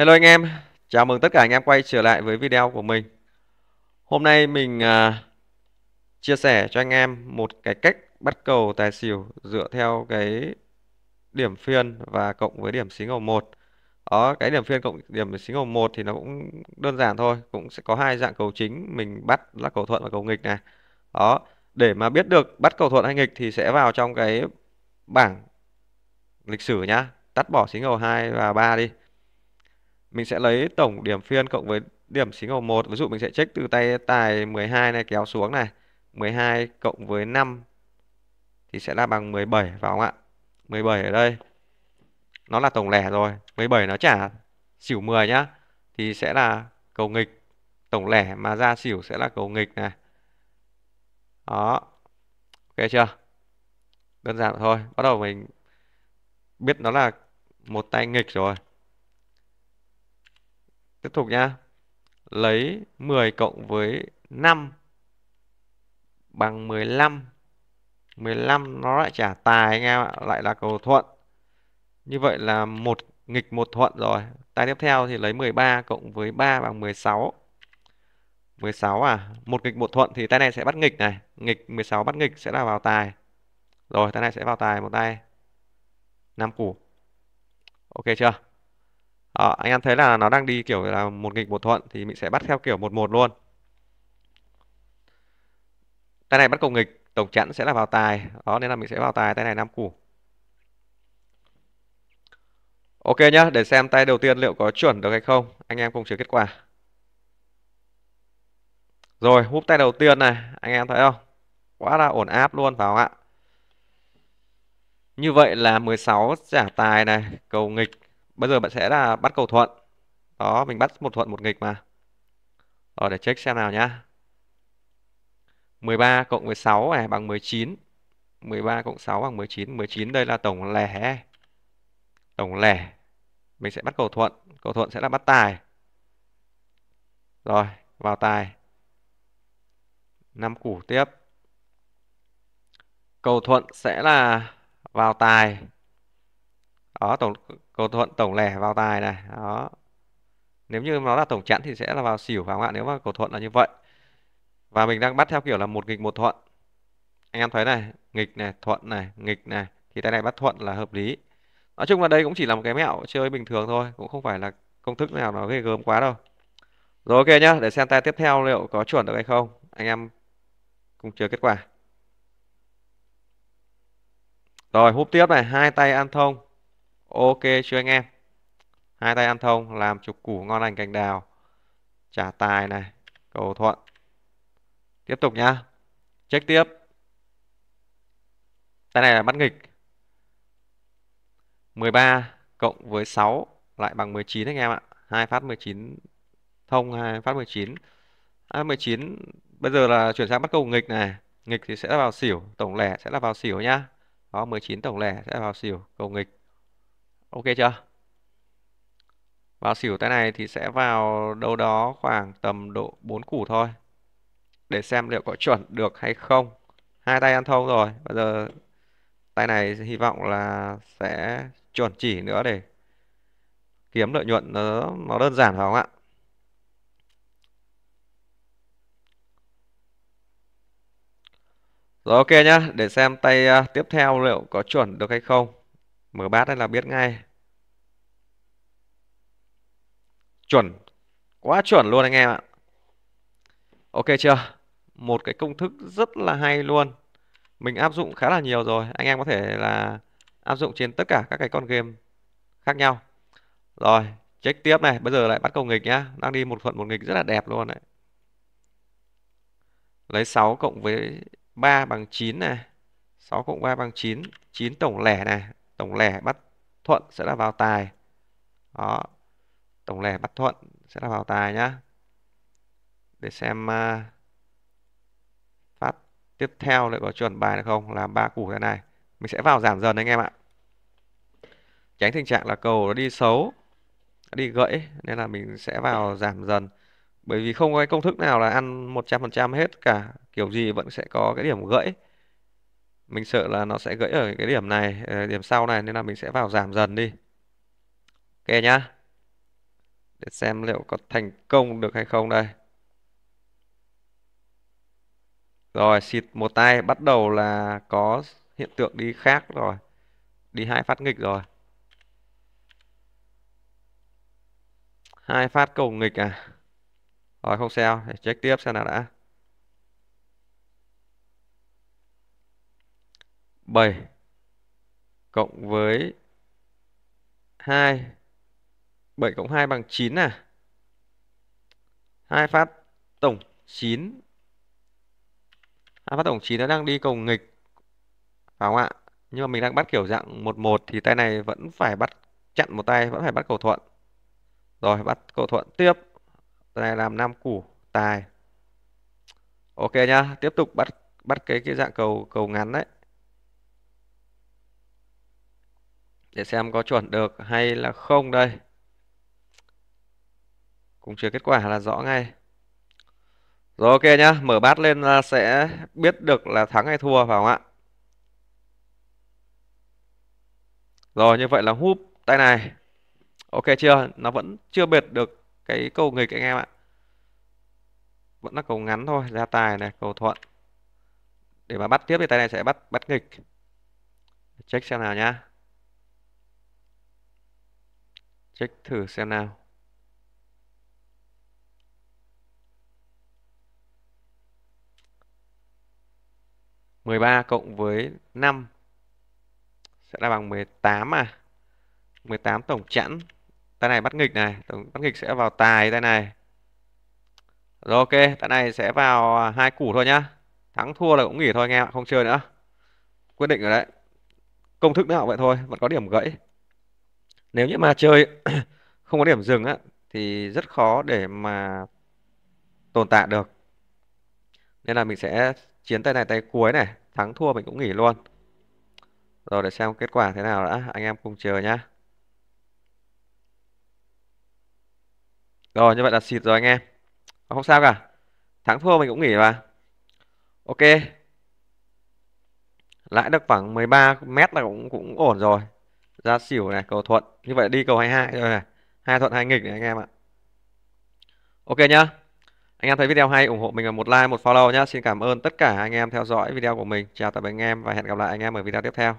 Hello anh em, chào mừng tất cả anh em quay trở lại với video của mình. Hôm nay mình uh, chia sẻ cho anh em một cái cách bắt cầu tài xỉu dựa theo cái điểm phiên và cộng với điểm xí ngầu 1. Đó, cái điểm phiên cộng điểm xí ngầu 1 thì nó cũng đơn giản thôi, cũng sẽ có hai dạng cầu chính mình bắt là cầu thuận và cầu nghịch này. Đó, để mà biết được bắt cầu thuận hay nghịch thì sẽ vào trong cái bảng lịch sử nhá. Tắt bỏ xí ngầu 2 và 3 đi mình sẽ lấy tổng điểm phiên cộng với điểm xí ngầu 1 ví dụ mình sẽ check từ tay tài 12 này kéo xuống này. 12 cộng với 5 thì sẽ là bằng 17 phải không ạ? 17 ở đây. Nó là tổng lẻ rồi. 17 nó trả xỉu 10 nhá. Thì sẽ là cầu nghịch. Tổng lẻ mà ra xỉu sẽ là cầu nghịch này. Đó. Ok chưa? Đơn giản thôi. Bắt đầu mình biết nó là một tay nghịch rồi. Tiếp tục nhá. Lấy 10 cộng với 5 bằng 15. 15 nó lại trả tài anh em ạ, lại là cầu thuận. Như vậy là một nghịch một thuận rồi. Tài tiếp theo thì lấy 13 cộng với 3 bằng 16. 16 à, một nghịch một thuận thì tay này sẽ bắt nghịch này, nghịch 16 bắt nghịch sẽ là vào tài. Rồi, tay này sẽ vào tài một tay. 5 củ. Ok chưa? Đó, anh em thấy là nó đang đi kiểu là một nghịch một thuận thì mình sẽ bắt theo kiểu một một luôn. Tay này bắt cầu nghịch, tổng chẵn sẽ là vào tài. Đó nên là mình sẽ vào tài tay này năm củ. Ok nhá, để xem tay đầu tiên liệu có chuẩn được hay không. Anh em cùng chờ kết quả. Rồi, húp tay đầu tiên này, anh em thấy không? Quá là ổn áp luôn phải không ạ? Như vậy là 16 trả tài này, cầu nghịch Bây giờ bạn sẽ là bắt cầu thuận. Đó, mình bắt một thuận một nghịch mà. Rồi để check xem nào nhá. 13 cộng với 6 này bằng 19. 13 cộng 6 bằng 19. 19 đây là tổng lẻ. Tổng lẻ. Mình sẽ bắt cầu thuận. Cầu thuận sẽ là bắt tài. Rồi, vào tài. 5 củ tiếp. Cầu thuận sẽ là vào tài. Đó, tổng cầu thuận tổng lẻ vào tài này. Đó. Nếu như nó là tổng chẵn thì sẽ là vào xỉu phải không ạ? Nếu mà cầu thuận là như vậy. Và mình đang bắt theo kiểu là một nghịch một thuận. Anh em thấy này nghịch này thuận này nghịch này thì tay này bắt thuận là hợp lý. Nói chung là đây cũng chỉ là một cái mẹo chơi bình thường thôi cũng không phải là công thức nào nó ghê gớm quá đâu. Rồi ok nhá để xem tay tiếp theo liệu có chuẩn được hay không. Anh em cùng chờ kết quả. Rồi húp tiếp này hai tay ăn thông. Ok chưa anh em? Hai tay ăn thông, làm trục củ ngon lành cành đào. Trả tài này, cầu thuận. Tiếp tục nhá. Check tiếp. Tay này là bắt nghịch. 13 cộng với 6 lại bằng 19 anh em ạ. 2 phát 19 thông, 2 phát 19. À, 19 bây giờ là chuyển sang bắt cầu nghịch này. Nghịch thì sẽ vào xỉu, tổng lẻ sẽ là vào xỉu nhá. Đó 19 tổng lẻ sẽ vào xỉu, cầu nghịch. Ok chưa? Vào xỉu tay này thì sẽ vào đâu đó khoảng tầm độ 4 củ thôi. Để xem liệu có chuẩn được hay không. Hai tay ăn thông rồi. Bây giờ tay này hy vọng là sẽ chuẩn chỉ nữa để kiếm lợi nhuận nó, nó đơn giản phải không ạ? Rồi ok nhá, để xem tay uh, tiếp theo liệu có chuẩn được hay không mở bát đây là biết ngay. Chuẩn. Quá chuẩn luôn anh em ạ. Ok chưa? Một cái công thức rất là hay luôn. Mình áp dụng khá là nhiều rồi. Anh em có thể là áp dụng trên tất cả các cái con game khác nhau. Rồi, check tiếp này. Bây giờ lại bắt cầu nghịch nhá. Đang đi một thuận một nghịch rất là đẹp luôn đấy. Lấy 6 cộng với 3 bằng 9 này. 6 cộng 3 bằng 9 9 tổng lẻ này tổng lẻ bắt thuận sẽ là vào tài. Đó. Tổng lẻ bắt thuận sẽ là vào tài nhá. Để xem uh, phát tiếp theo lại có chuẩn bài được không? Là ba củ thế này. Mình sẽ vào giảm dần anh em ạ. Tránh tình trạng là cầu nó đi xấu nó đi gãy nên là mình sẽ vào giảm dần. Bởi vì không có cái công thức nào là ăn 100% hết cả. Kiểu gì vẫn sẽ có cái điểm gãy mình sợ là nó sẽ gãy ở cái điểm này ờ, điểm sau này nên là mình sẽ vào giảm dần đi. Ok nhá. Để xem liệu có thành công được hay không đây. Rồi, xịt một tay, bắt đầu là có hiện tượng đi khác rồi. Đi hai phát nghịch rồi. Hai phát cầu nghịch à? Rồi, không sao. Để check tiếp xem nào đã. 7 cộng với 2 7 cộng 2 bằng 9 à? 2 phát tổng 9 2 phát tổng 9 nó đang đi cầu nghịch, phải không ạ? Nhưng mà mình đang bắt kiểu dạng 1-1 thì tay này vẫn phải bắt, chặn một tay, vẫn phải bắt cầu thuận. Rồi, bắt cầu thuận tiếp. Tay này làm 5 củ, tài. Ok nhá, tiếp tục bắt bắt cái cái dạng cầu cầu ngắn đấy. Để xem có chuẩn được hay là không đây. Cùng chờ kết quả là rõ ngay. Rồi, ok nhá. Mở bát lên là sẽ biết được là thắng hay thua phải không ạ? Rồi, như vậy là húp tay này. Ok chưa? Nó vẫn chưa bệt được cái cầu nghịch anh em ạ. Vẫn là cầu ngắn thôi, ra tài này, cầu thuận. Để mà bắt tiếp thì tay này sẽ bắt bắt nghịch. Check xem nào nhá. Check thử xem nào. mười ba cộng với năm sẽ là bằng 18 à. 18 tổng chẵn. Tay này bắt nghịch này, tổng bắt nghịch sẽ vào tài tay này. Rồi ok, tay này sẽ vào à, hai củ thôi nhá. Thắng thua là cũng nghỉ thôi anh em ạ, không chơi nữa. Quyết định rồi đấy. Công thức nào vậy thôi, vẫn có điểm gãy nếu như mà chơi không có điểm dừng á, thì rất khó để mà tồn tại được. Nên là mình sẽ chiến tay này, tay cuối này, thắng thua mình cũng nghỉ luôn. Rồi để xem kết quả thế nào đã, anh em cùng chờ nhá. Rồi, như vậy là xịt rồi anh em. Ờ, không sao cả. Thắng thua mình cũng nghỉ mà. Ok. Lãi được khoảng 13 mét là cũng cũng ổn rồi ra xỉu này, cầu thuận. Như vậy đi cầu 22 rồi này, hai thuận, hai nghịch này anh em ạ. Ok nhá. Anh em thấy video hay, ủng hộ mình là một like, một follow nhá. Xin cảm ơn tất cả anh em theo dõi video của mình. Chào tạm biệt anh em và hẹn gặp lại anh em ở video tiếp theo.